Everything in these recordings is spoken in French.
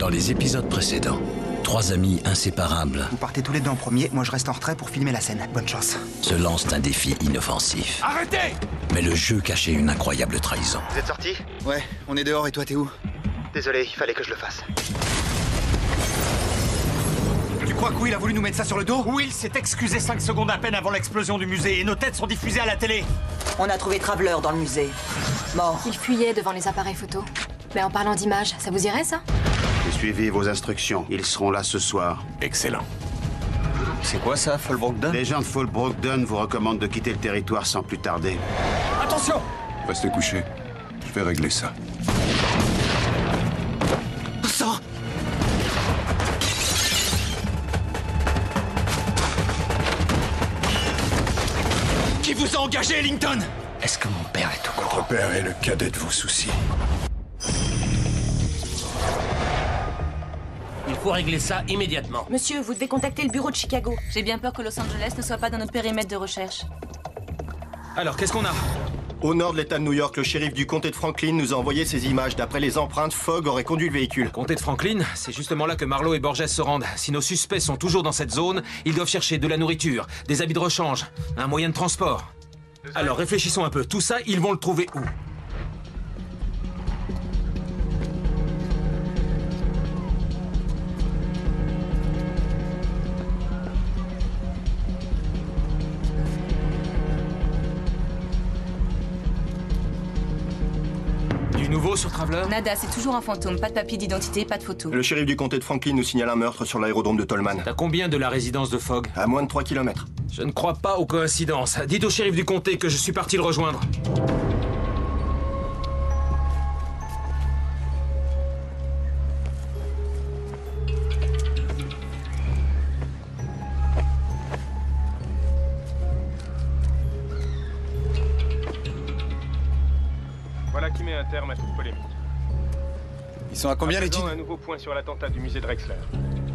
Dans les épisodes précédents, trois amis inséparables Vous partez tous les deux en premier, moi je reste en retrait pour filmer la scène. Bonne chance. se lancent un défi inoffensif. Arrêtez Mais le jeu cachait une incroyable trahison. Vous êtes sortis? Ouais, on est dehors et toi t'es où? Désolé, il fallait que je le fasse. Tu crois que Will a voulu nous mettre ça sur le dos? Will s'est excusé 5 secondes à peine avant l'explosion du musée et nos têtes sont diffusées à la télé. On a trouvé Traveler dans le musée. Mort. Il fuyait devant les appareils photo. Mais en parlant d'image, ça vous irait ça? J'ai suivi vos instructions. Ils seront là ce soir. Excellent. C'est quoi ça, Fallbrook Les gens de Fallbrook Dunn vous recommandent de quitter le territoire sans plus tarder. Attention Restez couché. Je vais régler ça. Sors Qui vous a engagé, Ellington Est-ce que mon père est au courant? Votre père est le cadet de vos soucis. Faut régler ça immédiatement. Monsieur, vous devez contacter le bureau de Chicago. J'ai bien peur que Los Angeles ne soit pas dans notre périmètre de recherche. Alors, qu'est-ce qu'on a? Au nord de l'État de New York, le shérif du comté de Franklin nous a envoyé ces images. D'après les empreintes, Fogg aurait conduit le véhicule. Comté de Franklin, c'est justement là que Marlowe et Borges se rendent. Si nos suspects sont toujours dans cette zone, ils doivent chercher de la nourriture, des habits de rechange, un moyen de transport. Alors réfléchissons un peu. Tout ça, ils vont le trouver où? Nada, c'est toujours un fantôme. Pas de papier d'identité, pas de photo. Le shérif du comté de Franklin nous signale un meurtre sur l'aérodrome de Tolman. T'as combien de la résidence de Fogg À moins de 3 km. Je ne crois pas aux coïncidences. Dites au shérif du comté que je suis parti le rejoindre. Voilà qui met un terme à sont à combien À les types un nouveau point sur l'attentat du musée Drexler.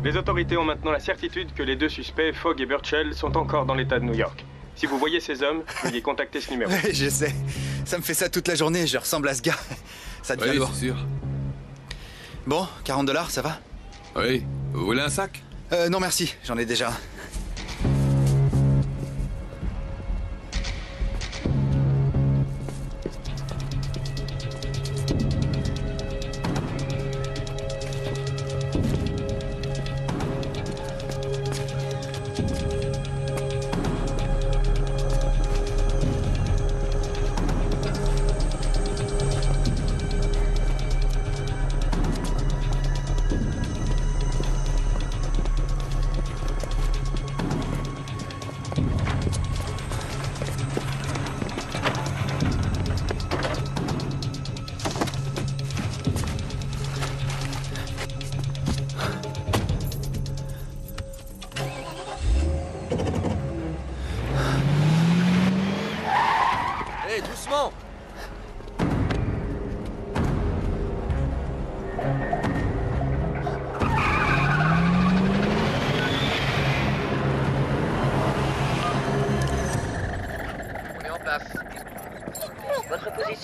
Les autorités ont maintenant la certitude que les deux suspects, Fogg et Burchell, sont encore dans l'état de New York. Si vous voyez ces hommes, veuillez contacter ce numéro. Ouais, je sais. Ça me fait ça toute la journée, je ressemble à ce gars. Ça devient lourd. sûr. Bon, 40 dollars, ça va? Oui. Vous voulez un sac? Euh, non merci, j'en ai déjà un.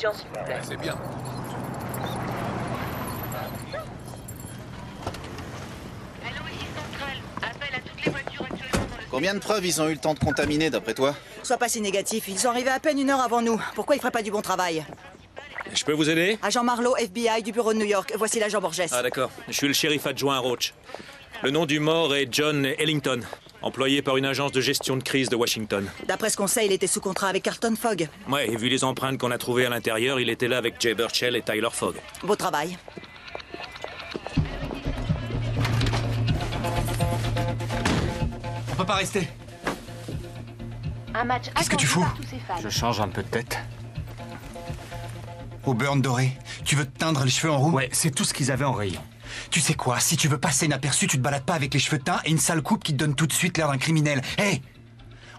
Votre position, s'il vous plaît. C'est bien. Combien de preuves ils ont eu le temps de contaminer d'après toi Sois pas si négatif, ils sont arrivés à peine une heure avant nous. Pourquoi ils feraient pas du bon travail Je peux vous aider Agent Marlowe, FBI du bureau de New York. Voici l'agent Borges. Ah d'accord, je suis le shérif adjoint à Roach. Le nom du mort est John Ellington, employé par une agence de gestion de crise de Washington. D'après ce qu'on sait, il était sous contrat avec Carlton Fogg. Ouais, et vu les empreintes qu'on a trouvées à l'intérieur, il était là avec Jay Burchell et Tyler Fogg. Beau travail. On peut pas rester. Un match Qu'est-ce que tu fous. Je change un peu de tête. Au burn doré, tu veux te teindre les cheveux en roux Ouais, c'est tout ce qu'ils avaient en rayon. Tu sais quoi, si tu veux passer inaperçu, tu te balades pas avec les cheveux teints et une sale coupe qui te donne tout de suite l'air d'un criminel. Hé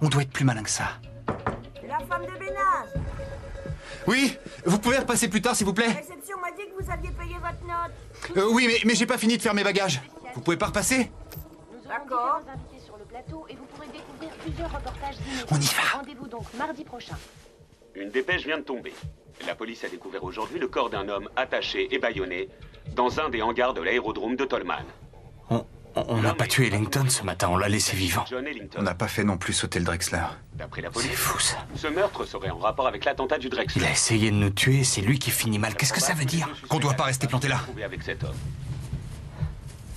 On doit être plus malin que ça. La femme de ménage Oui Vous pouvez repasser plus tard, s'il vous plaît réception m'a dit que vous aviez payé votre note. Euh, Oui, mais, mais j'ai pas fini de faire mes bagages. Vous pouvez pas repasser Nous aurons différents invités sur le plateau et vous pourrez découvrir plusieurs reportages inédits. On y va. Rendez-vous donc mardi prochain. Une dépêche vient de tomber. La police a découvert aujourd'hui le corps d'un homme attaché et bâillonné dans un des hangars de l'aérodrome de Tolman. On on n'a pas tué Ellington ce matin, on l'a laissé vivant. On n'a pas fait non plus sauter le Drexler. D'après la police, C'est fou ça. ce meurtre serait en rapport avec l'attentat du Il Drexler. a essayé de nous tuer, c'est lui qui finit mal. Qu'est-ce que ça veut dire Qu'on doit pas rester planté là Trouvé avec cet homme?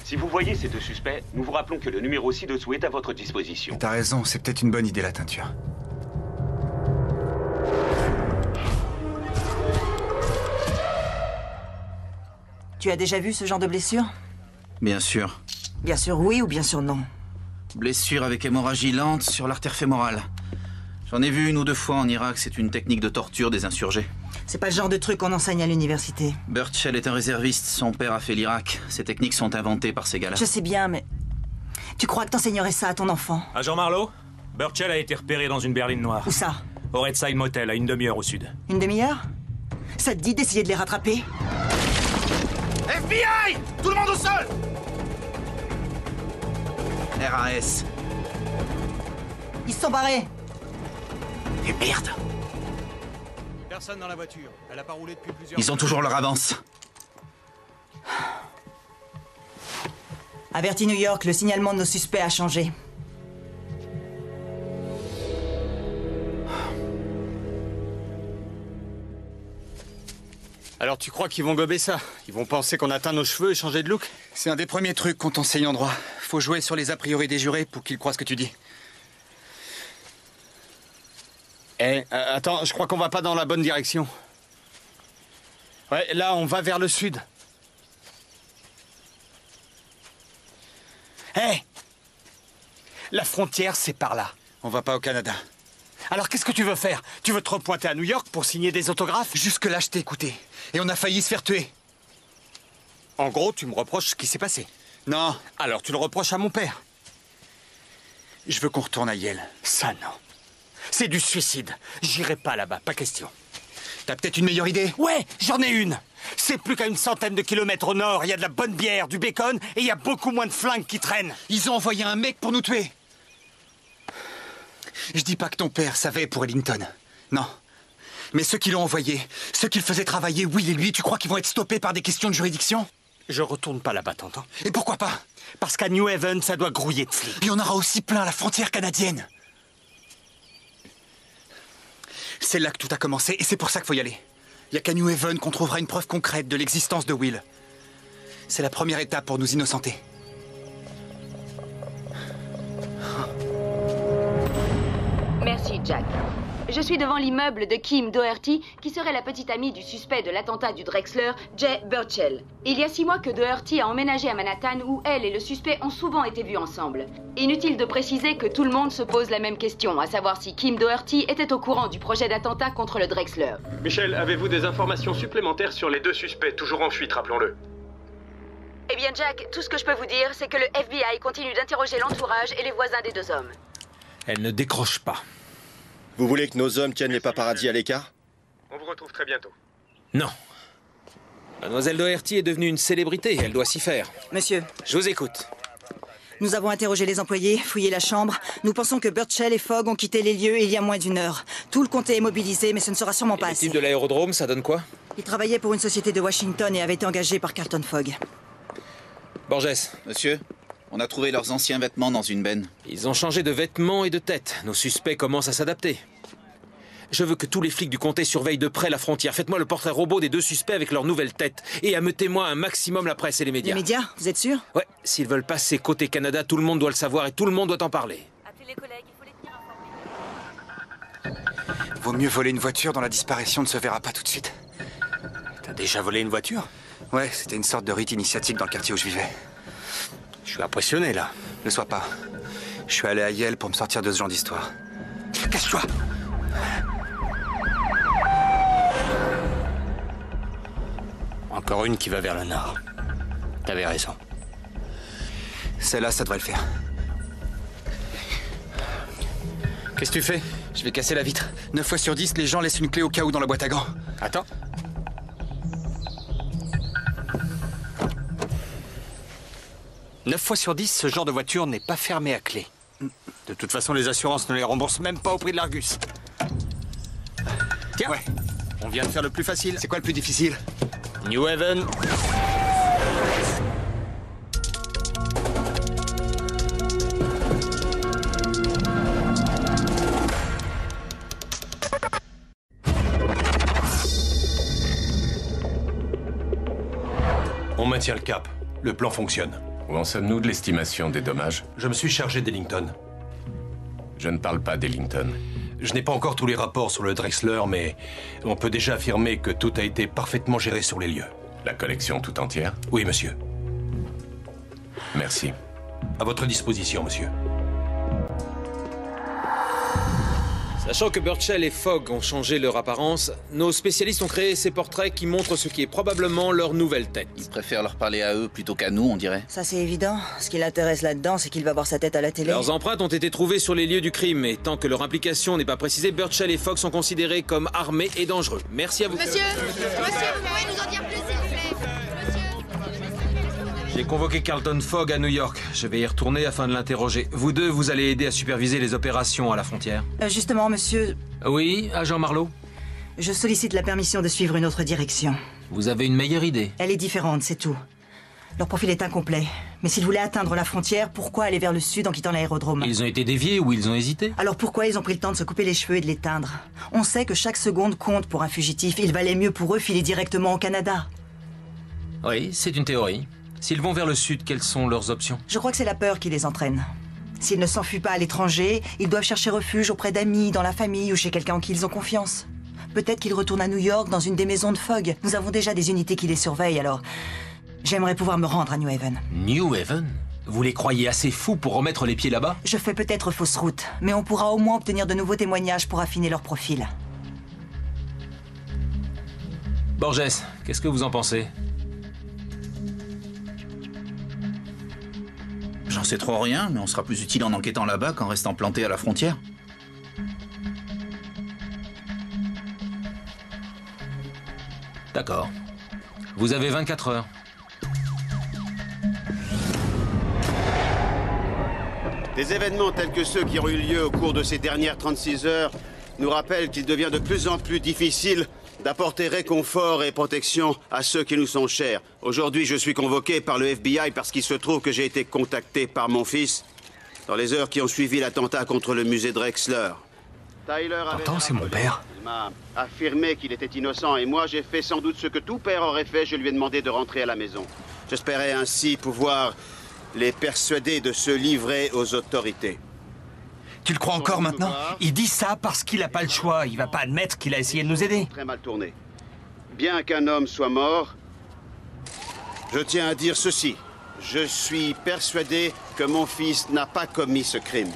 Si vous voyez ces deux suspects, nous vous rappelons que le numéro ci-dessous est à votre disposition. T'as raison, c'est peut-être une bonne idée la teinture. Tu as déjà vu ce genre de blessure? Bien sûr. Bien sûr oui ou bien sûr non? Blessure avec hémorragie lente sur l'artère fémorale. J'en ai vu une ou deux fois en Irak, c'est une technique de torture des insurgés. C'est pas le genre de truc qu'on enseigne à l'université. Burchell est un réserviste, son père a fait l'Irak. Ces techniques sont inventées par ces gars-là. Je sais bien, mais... Tu crois que t'enseignerais ça à ton enfant? Agent Marlowe Burchell a été repéré dans une berline noire. Où ça? Au Redside Motel, à une demi-heure au sud. Une demi-heure? Ça te dit d'essayer de les rattraper? FBI Tout le monde au sol RAS. Ils sont barrés Et merde Personne dans la voiture. Elle a pas roulé depuis plusieurs Ils ont toujours leur avance. Averti New York, le signalement de nos suspects a changé. Alors tu crois qu'ils vont gober ça? Ils vont penser qu'on atteint nos cheveux et changer de look? C'est un des premiers trucs qu'on t'enseigne en droit. Faut jouer sur les a priori des jurés pour qu'ils croient ce que tu dis. Eh, euh, attends, je crois qu'on va pas dans la bonne direction. Ouais, là, on va vers le sud. Eh La frontière, c'est par là. On va pas au Canada. Alors qu'est-ce que tu veux faire? Tu veux te repointer à New York pour signer des autographes? Jusque-là, je t'ai écouté. Et on a failli se faire tuer. En gros, tu me reproches ce qui s'est passé. Non, Alors tu le reproches à mon père. je veux qu'on retourne à Yale. Ça, non. C'est du suicide. J'irai pas là-bas, pas question. T'as peut-être une meilleure idée? Ouais, j'en ai une. C'est plus qu'à une centaine de kilomètres au nord. Il y a de la bonne bière, du bacon et il y a beaucoup moins de flingues qui traînent. Ils ont envoyé un mec pour nous tuer. Je dis pas que ton père savait pour Ellington. Non. Mais ceux qui l'ont envoyé, ceux qui le faisaient travailler, Will et lui, tu crois qu'ils vont être stoppés par des questions de juridiction? Je retourne pas là-bas, t'entends Et pourquoi pas? Parce qu'à New Haven, ça doit grouiller de flics. Il y en aura aussi plein à la frontière canadienne. C'est là que tout a commencé et c'est pour ça qu'il faut y aller. Il y a qu'à New Haven qu'on trouvera une preuve concrète de l'existence de Will. C'est la première étape pour nous innocenter. Jack. Je suis devant l'immeuble de Kim Doherty, qui serait la petite amie du suspect de l'attentat du Drexler, Jay Burchell. Il y a six mois que Doherty a emménagé à Manhattan, où elle et le suspect ont souvent été vus ensemble. Inutile de préciser que tout le monde se pose la même question, à savoir si Kim Doherty était au courant du projet d'attentat contre le Drexler. Michel, avez-vous des informations supplémentaires sur les deux suspects, toujours en fuite, rappelons-le? Eh bien, Jack, tout ce que je peux vous dire, c'est que le FBI continue d'interroger l'entourage et les voisins des deux hommes. Elle ne décroche pas. Vous voulez que nos hommes tiennent les paparazzis à l'écart? On vous retrouve très bientôt. Non. Mademoiselle Doherty est devenue une célébrité, elle doit s'y faire. Monsieur, Je vous écoute. nous avons interrogé les employés, fouillé la chambre. Nous pensons que Burchell et Fogg ont quitté les lieux il y a moins d'une heure. Tout le comté est mobilisé, mais ce ne sera sûrement pas Les assez. types de l'aérodrome, ça donne quoi? Il travaillait pour une société de Washington et avait été engagé par Carlton Fogg. Borges, Monsieur, on a trouvé leurs anciens vêtements dans une benne. ils ont changé de vêtements et de tête. Nos suspects commencent à s'adapter. Je veux que tous les flics du comté surveillent de près la frontière. Faites-moi le portrait robot des deux suspects avec leurs nouvelles têtes. Et ameutez-moi un maximum la presse et les Les médias. médias, vous êtes sûr? Ouais, s'ils veulent passer côté Canada, tout le monde doit le savoir et tout le monde doit en parler. Appelez les collègues, il faut les tenir informés. Vaut mieux voler une voiture dont la disparition ne se verra pas tout de suite. T'as déjà volé une voiture? Ouais, c'était une sorte de rite initiatique dans le quartier où je vivais. Je suis impressionné, là. Ne sois pas. Je suis allé à Yale pour me sortir de ce genre d'histoire. Casse-toi Encore une qui va vers le nord. T'avais raison. Celle-là, ça devrait le faire. Qu'est-ce que tu fais? Je vais casser la vitre. 9 fois sur 10, les gens laissent une clé au cas où dans la boîte à gants. Attends. 9 fois sur 10, ce genre de voiture n'est pas fermée à clé. De toute façon, les assurances ne les remboursent même pas au prix de l'Argus. Tiens, on vient de faire le plus facile. C'est quoi le plus difficile? New Haven. On maintient le cap. Le plan fonctionne. Où en sommes-nous de l'estimation des dommages Je me suis chargé d'Ellington. Je ne parle pas d'Ellington. Je n'ai pas encore tous les rapports sur le Drexler, mais on peut déjà affirmer que tout a été parfaitement géré sur les lieux. La collection tout entière Oui, monsieur. Merci. À votre disposition, monsieur. Sachant que Burchell et Fogg ont changé leur apparence, nos spécialistes ont créé ces portraits qui montrent ce qui est probablement leur nouvelle tête. Ils préfèrent leur parler à eux plutôt qu'à nous, on dirait. Ça, c'est évident. Ce qui l'intéresse là-dedans, c'est qu'il va voir sa tête à la télé. Leurs empreintes ont été trouvées sur les lieux du crime, et tant que leur implication n'est pas précisée, Burchell et Fogg sont considérés comme armés et dangereux. Merci à vous. Monsieur Monsieur, vous pouvez nous J'ai convoqué Carlton Fogg à New York. Je vais y retourner afin de l'interroger. Vous deux, vous allez aider à superviser les opérations à la frontière. Euh, justement, monsieur, Oui, agent Marlowe je sollicite la permission de suivre une autre direction. Vous avez une meilleure idée Elle est différente, c'est tout. Leur profil est incomplet. Mais s'ils voulaient atteindre la frontière, pourquoi aller vers le sud en quittant l'aérodrome? Ils ont été déviés ou ils ont hésité? Alors pourquoi ils ont pris le temps de se couper les cheveux et de l'éteindre On sait que chaque seconde compte pour un fugitif. Il valait mieux pour eux filer directement au Canada. Oui, c'est une théorie. S'ils vont vers le sud, quelles sont leurs options? Je crois que c'est la peur qui les entraîne. S'ils ne s'enfuient pas à l'étranger, ils doivent chercher refuge auprès d'amis, dans la famille ou chez quelqu'un en qui ils ont confiance. Peut-être qu'ils retournent à New York dans une des maisons de Fogg. Nous avons déjà des unités qui les surveillent, alors j'aimerais pouvoir me rendre à New Haven. New Haven? Vous les croyez assez fous pour remettre les pieds là-bas? Je fais peut-être fausse route, mais on pourra au moins obtenir de nouveaux témoignages pour affiner leur profil. Borges, qu'est-ce que vous en pensez? Sais trop rien, mais on sera plus utile en enquêtant là-bas qu'en restant planté à la frontière. D'accord. Vous avez 24 heures. Des événements tels que ceux qui ont eu lieu au cours de ces dernières 36 heures nous rappellent qu'il devient de plus en plus difficile d'apporter réconfort et protection à ceux qui nous sont chers. Aujourd'hui, je suis convoqué par le FBI parce qu'il se trouve que j'ai été contacté par mon fils dans les heures qui ont suivi l'attentat contre le musée Drexler. Pourtant, c'est mon père. Il m'a affirmé qu'il était innocent et moi j'ai fait sans doute ce que tout père aurait fait, je lui ai demandé de rentrer à la maison. J'espérais ainsi pouvoir les persuader de se livrer aux autorités. Tu le crois encore maintenant Il dit ça parce qu'il n'a pas le choix. Il va pas admettre qu'il a essayé de nous aider. Très mal tourné. Bien qu'un homme soit mort, je tiens à dire ceci. Je suis persuadé que mon fils n'a pas commis ce crime.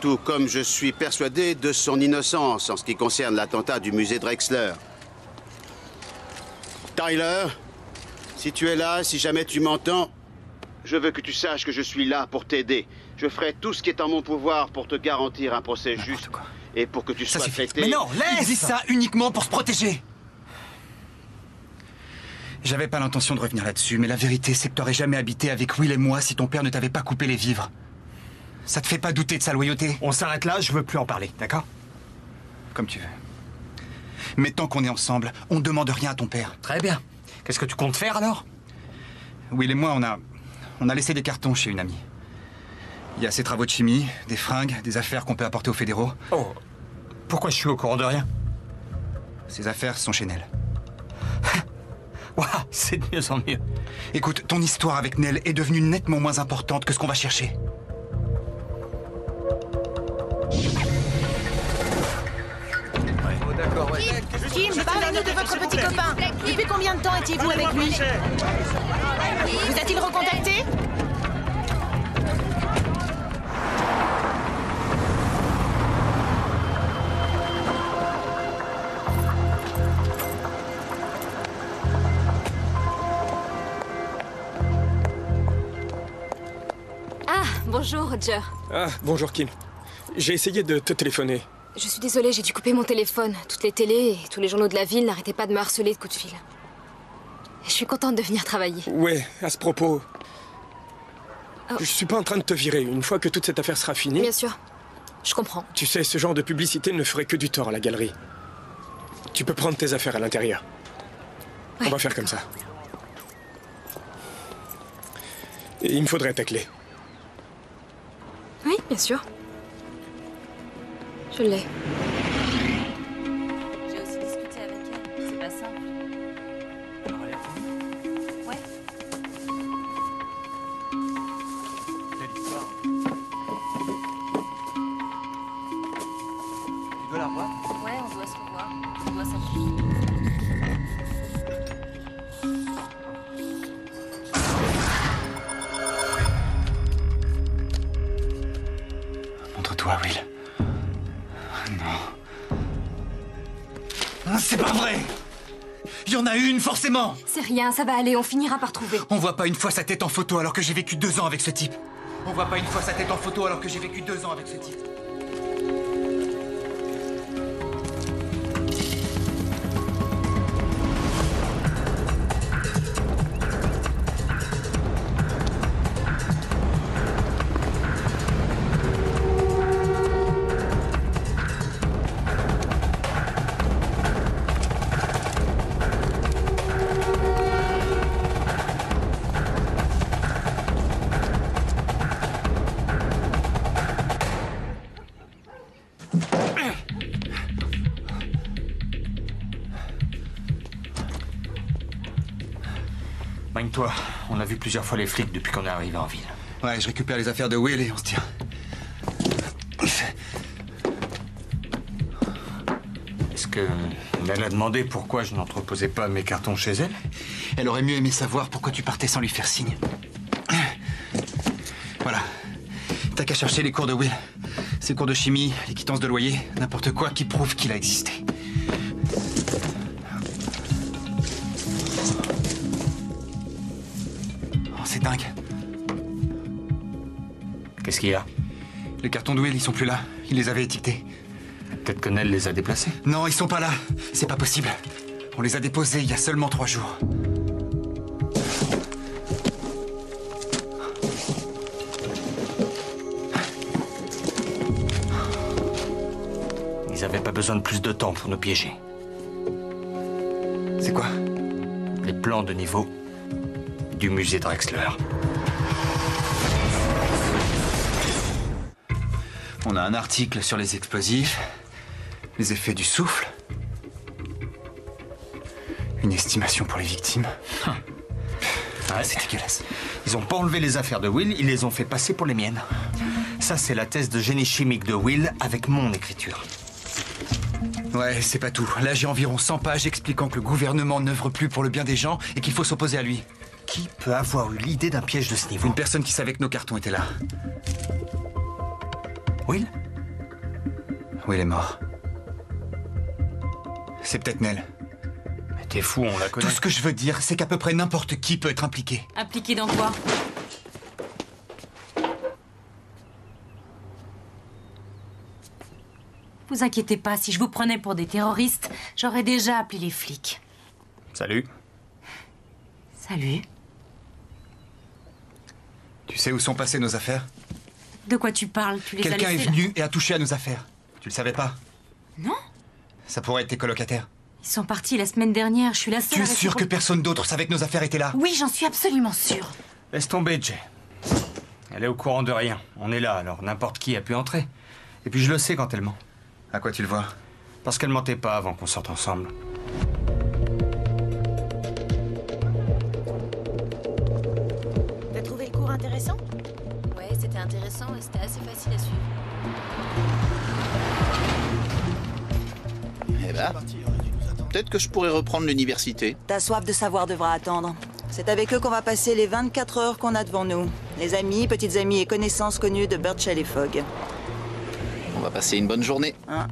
Tout comme je suis persuadé de son innocence en ce qui concerne l'attentat du musée Drexler. Tyler, si tu es là, si jamais tu m'entends, je veux que tu saches que je suis là pour t'aider. Je ferai tout ce qui est en mon pouvoir pour te garantir un procès juste et pour que tu Ça sois suffit. traité. Mais non, laisse Il dit ça uniquement pour se protéger J'avais pas l'intention de revenir là-dessus, mais la vérité, c'est que t'aurais jamais habité avec Will et moi si ton père ne t'avait pas coupé les vivres. Ça te fait pas douter de sa loyauté On s'arrête là, je veux plus en parler, d'accord? Comme tu veux. Mais tant qu'on est ensemble, on demande rien à ton père. Très bien. Qu'est-ce que tu comptes faire alors? Will et moi, on a. On a laissé des cartons chez une amie. Il y a ses travaux de chimie, des fringues, des affaires qu'on peut apporter aux fédéraux. Oh. Pourquoi je suis au courant de rien? Ces affaires sont chez Nell. Waouh, c'est de mieux en mieux. Écoute, ton histoire avec Nell est devenue nettement moins importante que ce qu'on va chercher. Kim, parlez-nous de votre petit copain. Depuis combien de temps étiez-vous avec lui Vous a-t-il recontacté? Bonjour, Roger. Ah, bonjour Kim. J'ai essayé de te téléphoner. Je suis désolée, j'ai dû couper mon téléphone. Toutes les télés et tous les journaux de la ville n'arrêtaient pas de me harceler de coups de fil. Je suis contente de venir travailler. Ouais, à ce propos. Oh. Je suis pas en train de te virer. Une fois que toute cette affaire sera finie. Bien sûr. Je comprends. Tu sais, ce genre de publicité ne ferait que du tort à la galerie. Tu peux prendre tes affaires à l'intérieur. On va faire comme ça. Et il me faudrait ta clé. Oui, bien sûr. Je l'ai. Toi, Will. Non. C'est pas vrai Il y en a une, forcément C'est rien, ça va aller, on finira par trouver. On voit pas une fois sa tête en photo alors que j'ai vécu deux ans avec ce type. On voit pas une fois sa tête en photo alors que j'ai vécu deux ans avec ce type. Plusieurs fois les flics depuis qu'on est arrivé en ville. Ouais, je récupère les affaires de Will et on se tire. Est-ce que elle a demandé pourquoi je n'entreposais pas mes cartons chez elle? Elle aurait mieux aimé savoir pourquoi tu partais sans lui faire signe. Voilà. T'as qu'à chercher les cours de Will. Ses cours de chimie, les quittances de loyer, n'importe quoi qui prouve qu'il a existé. Qu'il y a Les cartons de Will, ils sont plus là. Il les avait étiquetés. Peut-être que Nell les a déplacés. Non, ils sont pas là. C'est pas possible. On les a déposés il y a seulement trois jours. Ils avaient pas besoin de plus de temps pour nous piéger. C'est quoi? Les plans de niveau du musée Drexler. On a un article sur les explosifs, les effets du souffle, une estimation pour les victimes. Ah, c'est dégueulasse. Ils ont pas enlevé les affaires de Will, ils les ont fait passer pour les miennes. Ça, c'est la thèse de génie chimique de Will avec mon écriture. Ouais, c'est pas tout. Là, j'ai environ 100 pages expliquant que le gouvernement n'œuvre plus pour le bien des gens et qu'il faut s'opposer à lui. Qui peut avoir eu l'idée d'un piège de ce niveau? Une personne qui savait que nos cartons étaient là. Will? Will est mort. C'est peut-être Nell. Mais t'es fou, on la connaît. Tout ce que je veux dire, c'est qu'à peu près n'importe qui peut être impliqué. Impliqué dans quoi? Vous inquiétez pas, si je vous prenais pour des terroristes, j'aurais déjà appelé les flics. Salut. Salut. Tu sais où sont passées nos affaires? De quoi tu parles? Tu les as Quelqu'un est là venu et a touché à nos affaires. Tu le savais pas? Non Ça pourrait être tes colocataires. Ils sont partis la semaine dernière, je suis la seule Tu es sûr que personne d'autre savait que nos affaires étaient là? Oui, j'en suis absolument sûre. Laisse tomber, Jay. Elle est au courant de rien. On est là, alors n'importe qui a pu entrer. Et puis je le sais quand elle ment. À quoi tu le vois? Parce qu'elle mentait pas avant qu'on sorte ensemble. T'as trouvé le cours intéressant? Intéressant et c'était assez facile à suivre. Eh ben, peut-être que je pourrais reprendre l'université. Ta soif de savoir devra attendre. C'est avec eux qu'on va passer les 24 heures qu'on a devant nous. Les amis, petites amies et connaissances connues de Birchall et Fogg. On va passer une bonne journée. Hein?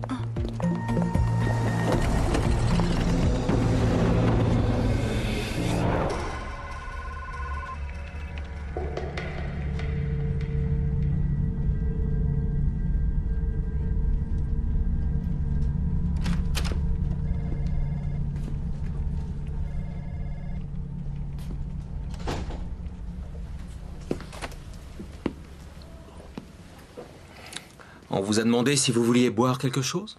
Vous a demandé si vous vouliez boire quelque chose?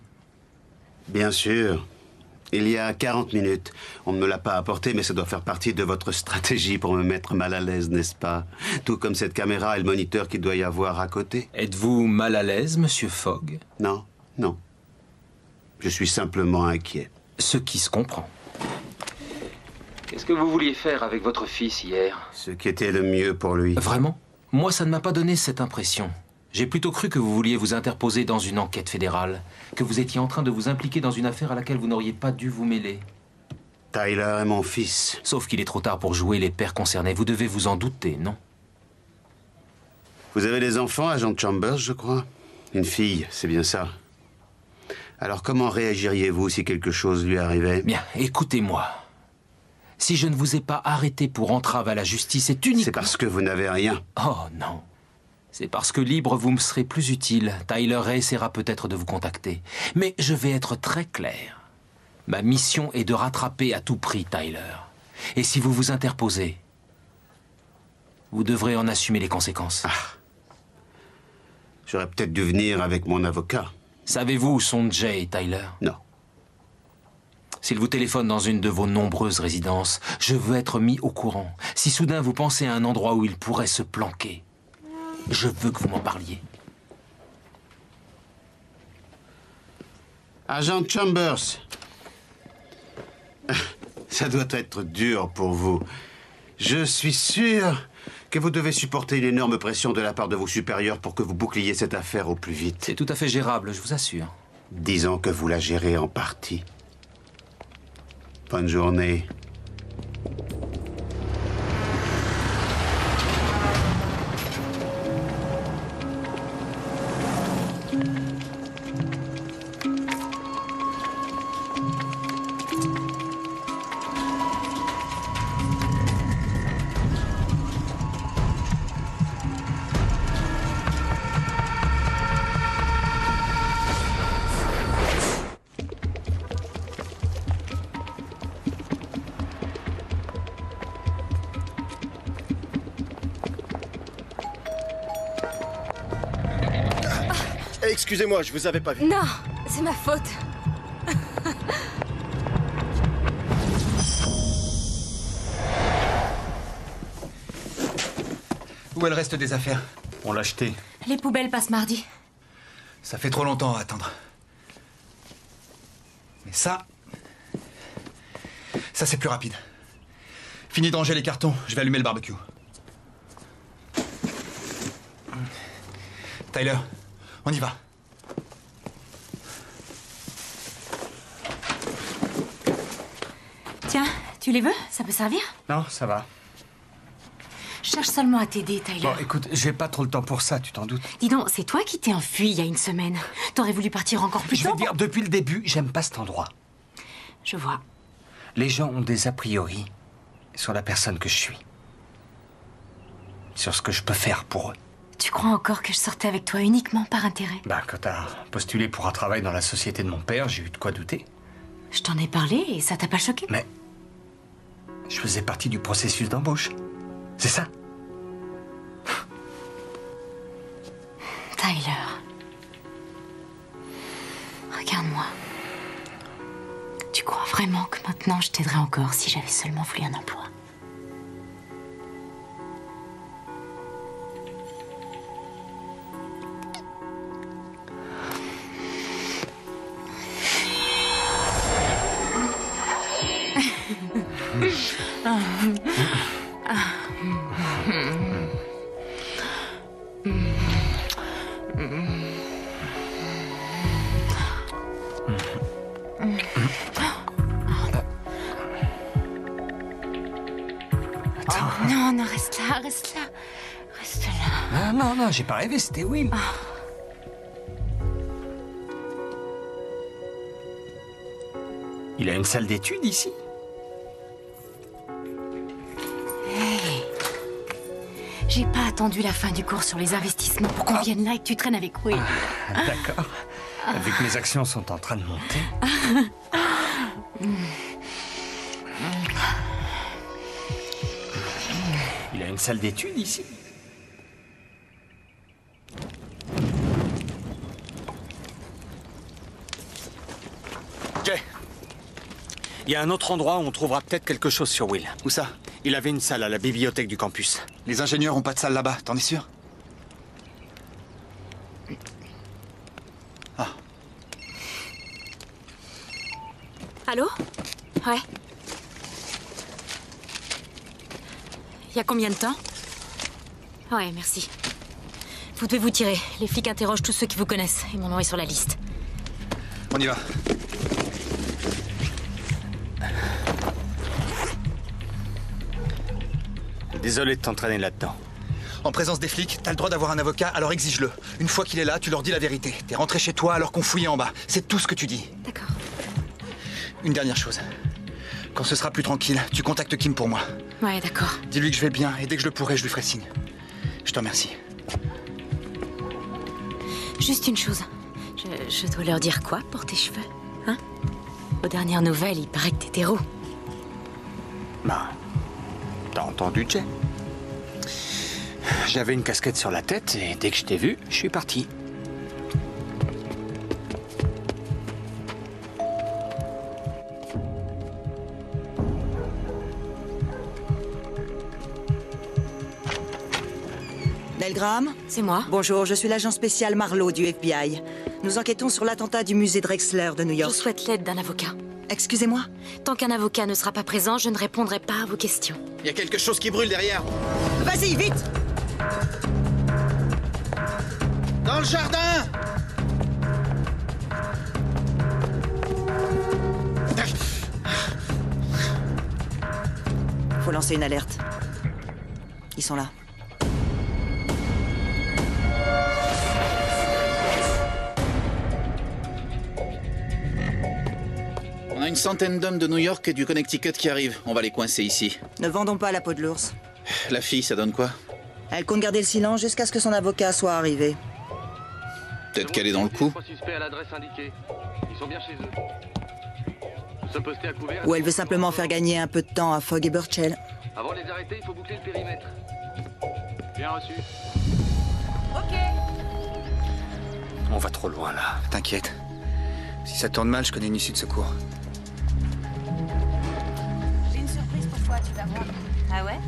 Bien sûr. Il y a 40 minutes. On ne me l'a pas apporté, mais ça doit faire partie de votre stratégie pour me mettre mal à l'aise, n'est-ce pas? Tout comme cette caméra et le moniteur qu'il doit y avoir à côté. Êtes-vous mal à l'aise, monsieur Fogg? Non, non. Je suis simplement inquiet. Ce qui se comprend. Qu'est-ce que vous vouliez faire avec votre fils hier? Ce qui était le mieux pour lui. Vraiment? Moi, ça ne m'a pas donné cette impression. J'ai plutôt cru que vous vouliez vous interposer dans une enquête fédérale, que vous étiez en train de vous impliquer dans une affaire à laquelle vous n'auriez pas dû vous mêler. Tyler est mon fils. Sauf qu'il est trop tard pour jouer les pères concernés. Vous devez vous en douter, non? Vous avez des enfants, agent Chambers, je crois? Une fille, c'est bien ça. Alors comment réagiriez-vous si quelque chose lui arrivait? Bien, écoutez-moi. Si je ne vous ai pas arrêté pour entrave à la justice, c'est uniquement... C'est parce que vous n'avez rien. Oh non. C'est parce que libre, vous me serez plus utile. Tyler essaiera peut-être de vous contacter. Mais je vais être très clair. Ma mission est de rattraper à tout prix Tyler. Et si vous vous interposez, vous devrez en assumer les conséquences. J'aurais peut-être dû venir avec mon avocat. Savez-vous où sont Jay et Tyler? Non. S'il vous téléphone dans une de vos nombreuses résidences, je veux être mis au courant. Si soudain vous pensez à un endroit où il pourrait se planquer, je veux que vous m'en parliez. Agent Chambers. Ça doit être dur pour vous. Je suis sûr que vous devez supporter une énorme pression de la part de vos supérieurs pour que vous boucliez cette affaire au plus vite. C'est tout à fait gérable, je vous assure. Disons que vous la gérez en partie. Bonne journée. Je vous avais pas vu. Non, c'est ma faute. Où est le reste des affaires? On l'a acheté. Les poubelles passent mardi. Ça fait trop longtemps à attendre. Mais ça. Ça, c'est plus rapide. Fini de ranger les cartons, je vais allumer le barbecue. Tyler, on y va. Tiens, tu les veux? Ça peut servir? Non, ça va. Je cherche seulement à t'aider, Tyler. Bon, écoute, j'ai pas trop le temps pour ça, tu t'en doutes. Dis donc, c'est toi qui t'es enfui il y a une semaine. T'aurais voulu partir encore plus Je tôt te dire, depuis le début, j'aime pas cet endroit. Je vois. Les gens ont des a priori sur la personne que je suis. Sur ce que je peux faire pour eux. Tu crois encore que je sortais avec toi uniquement par intérêt? Bah, quand t'as postulé pour un travail dans la société de mon père, j'ai eu de quoi douter. Je t'en ai parlé et ça t'a pas choqué? Mais je faisais partie du processus d'embauche. C'est ça Tyler. Regarde-moi. Tu crois vraiment que maintenant je t'aiderais encore si j'avais seulement voulu un emploi? Non, non, reste là, reste là. Reste là. Non, non, non, j'ai pas rêvé, c'était Will. Il a une salle d'études ici? Attendu la fin du cours sur les investissements pour qu'on vienne là et que tu traînes avec Will. D'accord. Vu que mes actions sont en train de monter. Il a une salle d'études ici Jay, il y a un autre endroit où on trouvera peut-être quelque chose sur Will. Où ça? Il avait une salle à la bibliothèque du campus. Les ingénieurs ont pas de salle là-bas, t'en es sûr? Allô? Ouais. Il y a combien de temps? Ouais, merci. Vous devez vous tirer. Les flics interrogent tous ceux qui vous connaissent et mon nom est sur la liste. On y va. Désolé de t'entraîner là-dedans. En présence des flics, t'as le droit d'avoir un avocat, alors exige-le. Une fois qu'il est là, tu leur dis la vérité. T'es rentré chez toi alors qu'on fouillait en bas. C'est tout ce que tu dis. D'accord. Une dernière chose. Quand ce sera plus tranquille, tu contactes Kim pour moi. Ouais, d'accord. Dis-lui que je vais bien et dès que je le pourrai, je lui ferai signe. Je te remercie. Juste une chose. Je, je dois leur dire quoi pour tes cheveux Hein? Aux dernières nouvelles, il paraît que t'es hétéro. J'avais une casquette sur la tête et dès que je t'ai vu, je suis parti. Graham C'est moi. Bonjour, je suis l'agent spécial Marlowe du FBI. Nous enquêtons sur l'attentat du musée Drexler de New York. Je souhaite l'aide d'un avocat. Excusez-moi Tant qu'un avocat ne sera pas présent, je ne répondrai pas à vos questions. Il y a quelque chose qui brûle derrière. Vas-y, vite Dans le jardin Faut lancer une alerte. Ils sont là. On a une centaine d'hommes de New York et du Connecticut qui arrivent. On va les coincer ici. Ne vendons pas la peau de l'ours. La fille, ça donne quoi? Elle compte garder le silence jusqu'à ce que son avocat soit arrivé. Peut-être qu'elle est dans le coup. Ou elle veut simplement faire gagner un peu de temps à Fogg et Burchell. Avant de les arrêter, il faut boucler le périmètre. Bien reçu. Ok. On va trop loin là. T'inquiète. Si ça tourne mal, je connais une issue de secours. J'ai une surprise pour toi, tu vas voir. Ah ouais?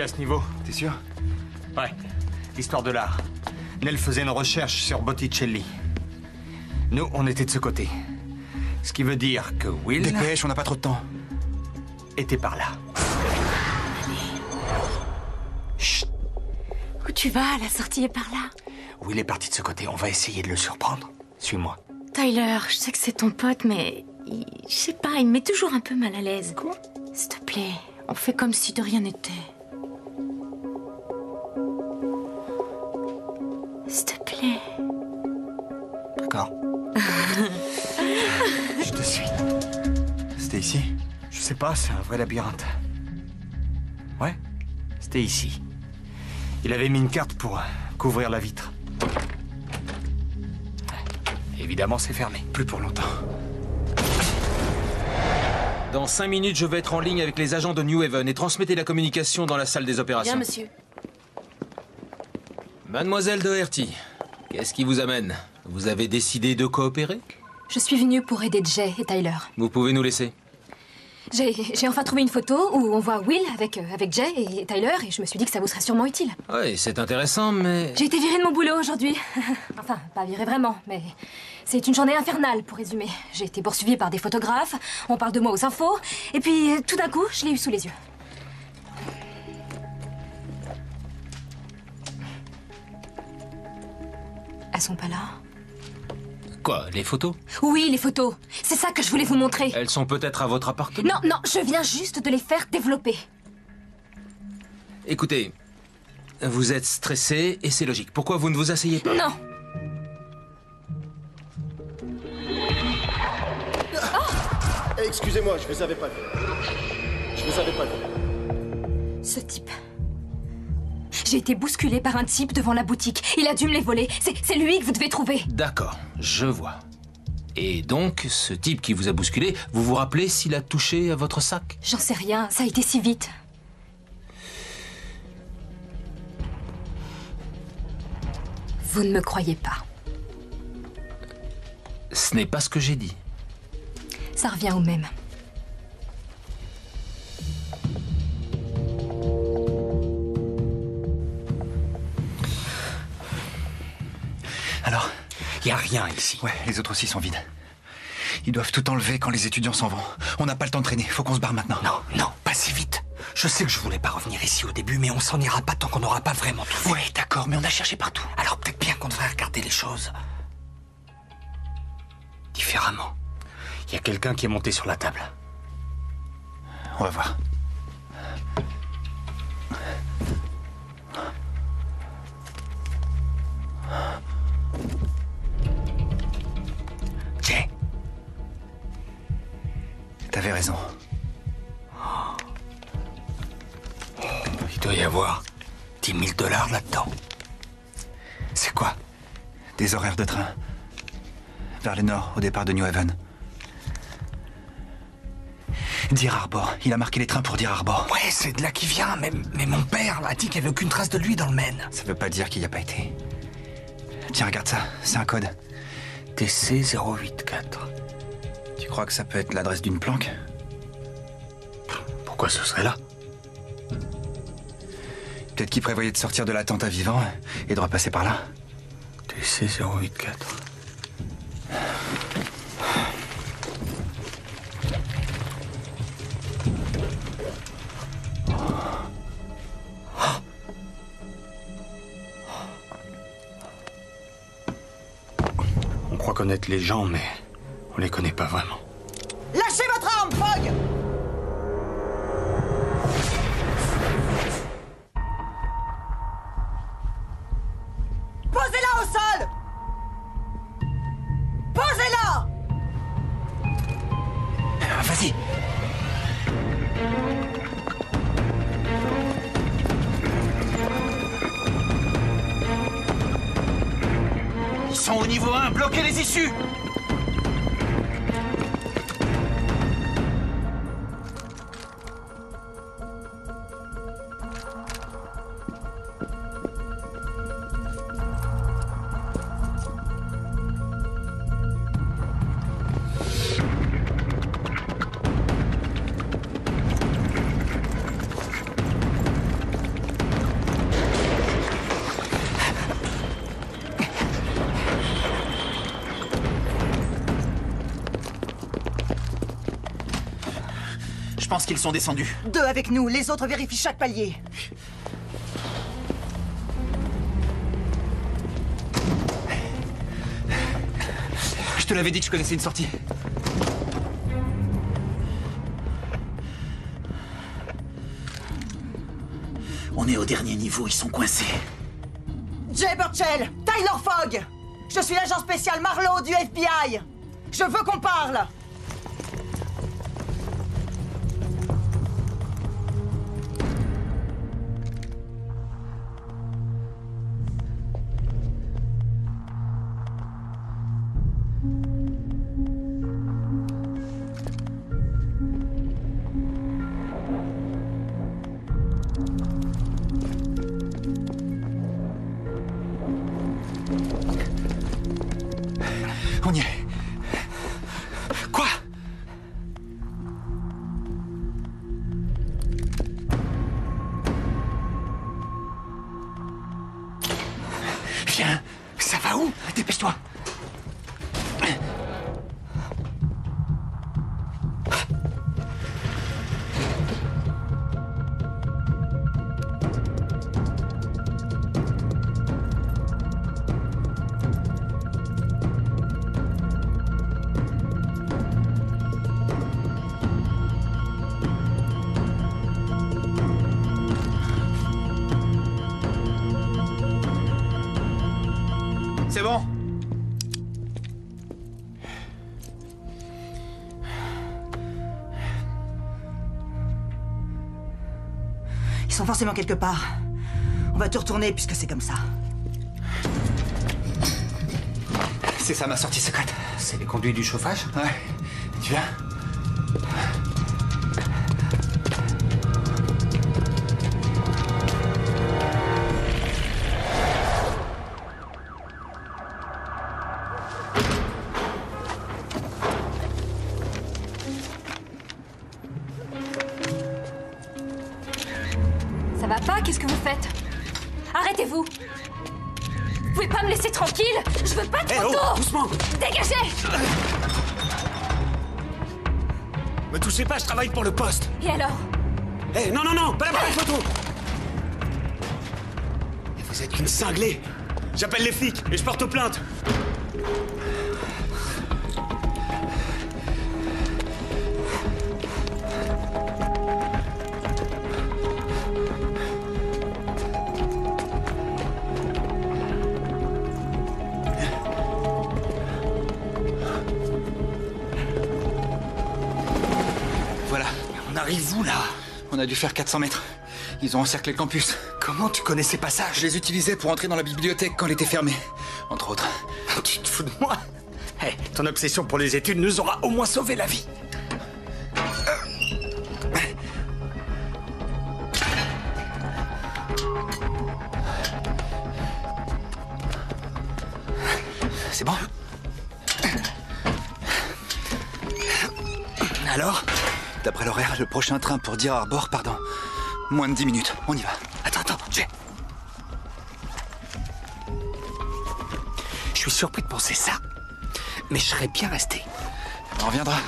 À ce niveau. T'es sûr? Ouais. L'histoire de l'art. Nell faisait une recherche sur Botticelli. Nous, on était de ce côté. Ce qui veut dire que Will. Dépêche, on n'a pas trop de temps. Était par là. Où tu vas? La sortie est par là. Will est parti de ce côté. On va essayer de le surprendre. Suis-moi. Tyler, je sais que c'est ton pote, mais. il- Je sais pas, il me met toujours un peu mal à l'aise. Quoi? S'il te plaît, on fait comme si de rien n'était. Pas, c'est un vrai labyrinthe. Ouais, c'était ici. Il avait mis une carte pour couvrir la vitre. Évidemment, c'est fermé. Plus pour longtemps. Dans cinq minutes, je vais être en ligne avec les agents de New Haven et transmettez la communication dans la salle des opérations. Bien, monsieur. Mademoiselle Doherty, qu'est-ce qui vous amène? Vous avez décidé de coopérer? Je suis venue pour aider Jay et Tyler. Vous pouvez nous laisser. J'ai enfin trouvé une photo où on voit Will avec, euh, avec Jay et Tyler et je me suis dit que ça vous serait sûrement utile. Oui, c'est intéressant, mais... J'ai été virée de mon boulot aujourd'hui. enfin, pas virée vraiment, mais c'est une journée infernale pour résumer. J'ai été poursuivie par des photographes, on parle de moi aux infos, et puis euh, tout d'un coup, je l'ai eu sous les yeux. Elles sont pas là Quoi, les photos Oui, les photos. C'est ça que je voulais vous montrer. Elles sont peut-être à votre appartement Non, non, je viens juste de les faire développer. Écoutez, vous êtes stressé et c'est logique. Pourquoi vous ne vous asseyez pas? Non. Excusez-moi, je vous avais pas vu. Je vous avais pas vu. Ce type. J'ai été bousculée par un type devant la boutique. Il a dû me les voler. C'est c'est lui que vous devez trouver. D'accord, je vois. Et donc, ce type qui vous a bousculé, vous vous rappelez s'il a touché à votre sac? J'en sais rien, ça a été si vite. Vous ne me croyez pas. Ce n'est pas ce que j'ai dit. Ça revient au même. Alors Y a rien ici. Ouais, les autres aussi sont vides. Ils doivent tout enlever quand les étudiants s'en vont. On n'a pas le temps de traîner, faut qu'on se barre maintenant. Non, non, pas si vite. Je sais que je voulais pas revenir ici au début, mais on s'en ira pas tant qu'on n'aura pas vraiment tout fait. Ouais, d'accord, mais on a cherché partout. Alors peut-être bien qu'on devrait regarder les choses différemment. Il y a quelqu'un qui est monté sur la table. On va voir. T'avais raison. il doit y avoir 10 000 dollars là-dedans. C'est quoi? Des horaires de train? Vers le nord, au départ de New Haven. Deer Harbor. Il a marqué les trains pour Deer Harbor. Ouais, c'est de là qu'il vient, mais, mais mon père a dit qu'il n'y avait aucune trace de lui dans le Maine. Ça veut pas dire qu'il n'y a pas été. Tiens, regarde ça. C'est un code. TC 084. Tu crois que ça peut être l'adresse d'une planque? Pourquoi ce serait là? Peut-être qu'il prévoyait de sortir de l'attentat vivant et de repasser par là. TC 084. On croit connaître les gens, mais on les connaît pas vraiment. Lâchez votre arme, Fogg Posez-la au sol! Posez-la! Vas-y. Ils sont au niveau 1, bloquez les issues pense qu'ils sont descendus. Deux avec nous, les autres vérifient chaque palier. Je te l'avais dit que je connaissais une sortie. On est au dernier niveau, ils sont coincés. Jay Burchell Tyler Fogg Je suis l'agent spécial Marlowe du FBI Je veux qu'on parle C'est bon Ils sont forcément quelque part. On va tout retourner puisque c'est comme ça. C'est ça ma sortie secrète. C'est les conduits du chauffage Ouais. Tu viens? Cinglée J'appelle les flics et je porte plainte Voilà. On arrive où là? On a dû faire 400 mètres. Ils ont encerclé le campus. Comment tu connais ces passages Je les utilisais pour entrer dans la bibliothèque quand elle était fermée. Entre autres. Tu te fous de moi? Eh, Ton obsession pour les études nous aura au moins sauvé la vie. C'est bon? Alors D'après l'horaire, le prochain train pour Deer Harbor, pardon. Moins de 10 minutes. On y va. Surpris de penser ça. Mais je serais bien resté. On reviendra.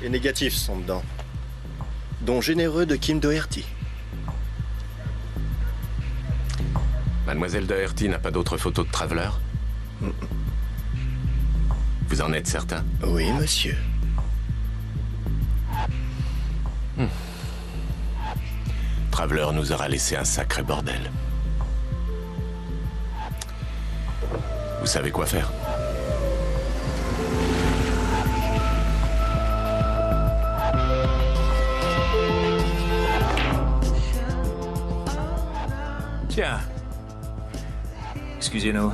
Les négatifs sont dedans. Don généreux de Kim Doherty. Mademoiselle Doherty n'a pas d'autres photos de Traveler Vous en êtes certain? Oui, monsieur. Traveler nous aura laissé un sacré bordel. Vous savez quoi faire? Tiens. Excusez-nous.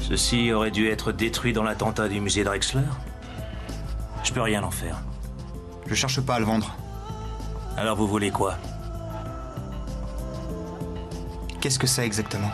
Ceci aurait dû être détruit dans l'attentat du musée Drexler Je peux rien en faire. Je cherche pas à le vendre. Alors vous voulez quoi? Qu'est-ce que c'est exactement?